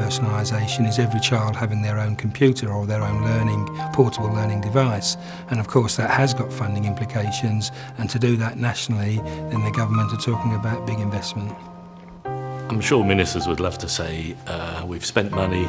personalisation is every child having their own computer or their own learning, portable learning device. And of course that has got funding implications and to do that nationally then the government are talking about big investment. I'm sure ministers would love to say uh, we've spent money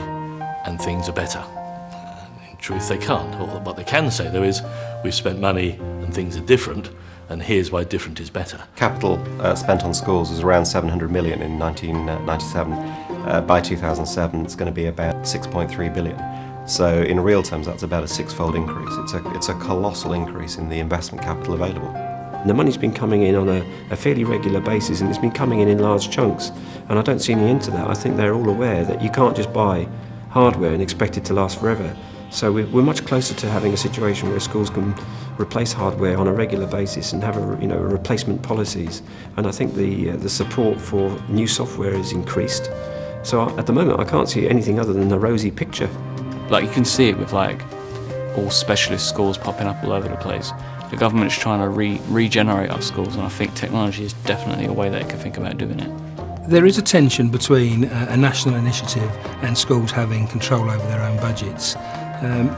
and things are better. Uh, in truth they can't. Or what they can say though is we've spent money and things are different and here's why different is better. Capital uh, spent on schools was around 700 million in 1997. Uh, by 2007 it's going to be about 6.3 billion. So in real terms that's about a six-fold increase. It's a, it's a colossal increase in the investment capital available. The money's been coming in on a, a, fairly regular basis and it's been coming in in large chunks. And I don't see any end to that. I think they're all aware that you can't just buy hardware and expect it to last forever. So we're much closer to having a situation where schools can replace hardware on a regular basis and have a, you know, replacement policies. And I think the, uh, the support for new software is increased. So at the moment I can't see anything other than a rosy picture. Like you can see it with like all specialist schools popping up all over the place. The government's trying to re regenerate our schools and I think technology is definitely a way they can think about doing it. There is a tension between uh, a national initiative and schools having control over their own budgets. Um,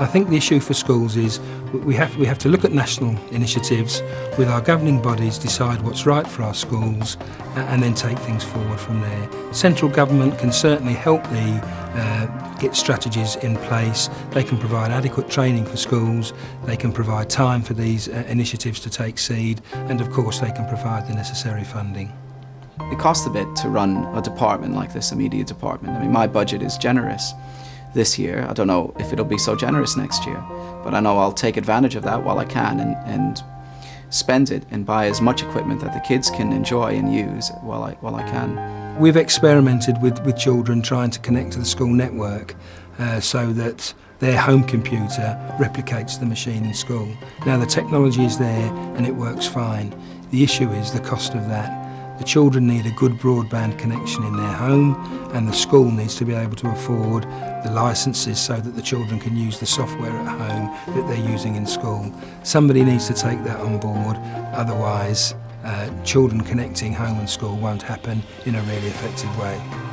I think the issue for schools is we have, we have to look at national initiatives with our governing bodies, decide what's right for our schools and then take things forward from there. Central government can certainly help the uh, get strategies in place. They can provide adequate training for schools, they can provide time for these uh, initiatives to take seed and of course they can provide the necessary funding. It costs a bit to run a department like this, a media department. I mean, my budget is generous this year. I don't know if it'll be so generous next year, but I know I'll take advantage of that while I can and, and spend it and buy as much equipment that the kids can enjoy and use while I, while I can. We've experimented with, with children trying to connect to the school network uh, so that their home computer replicates the machine in school. Now the technology is there and it works fine. The issue is the cost of that the children need a good broadband connection in their home and the school needs to be able to afford the licenses so that the children can use the software at home that they're using in school. Somebody needs to take that on board, otherwise uh, children connecting home and school won't happen in a really effective way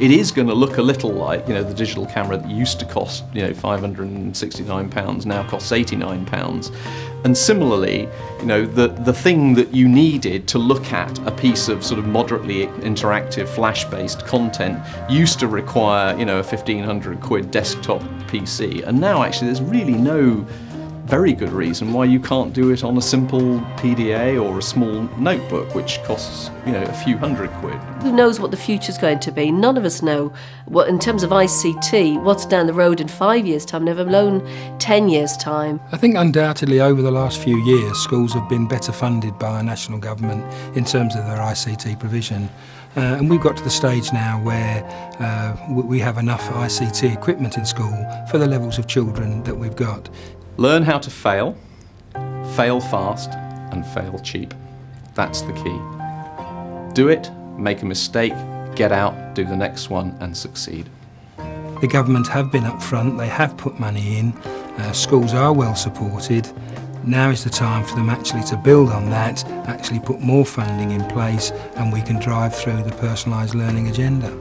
it is going to look a little like you know the digital camera that used to cost you know 569 pounds now costs 89 pounds. And similarly you know the the thing that you needed to look at a piece of sort of moderately interactive flash based content used to require you know a 1500 quid desktop PC and now actually there's really no very good reason why you can't do it on a simple PDA or a small notebook, which costs you know a few hundred quid. Who knows what the future's going to be? None of us know. What in terms of ICT, what's down the road in five years' time, never alone ten years' time. I think undoubtedly over the last few years, schools have been better funded by our national government in terms of their ICT provision. Uh, and we've got to the stage now where uh, we have enough ICT equipment in school for the levels of children that we've got. Learn how to fail, fail fast, and fail cheap. That's the key. Do it, make a mistake, get out, do the next one, and succeed. The government have been up front, they have put money in, uh, schools are well supported. Now is the time for them actually to build on that, actually put more funding in place, and we can drive through the personalised learning agenda.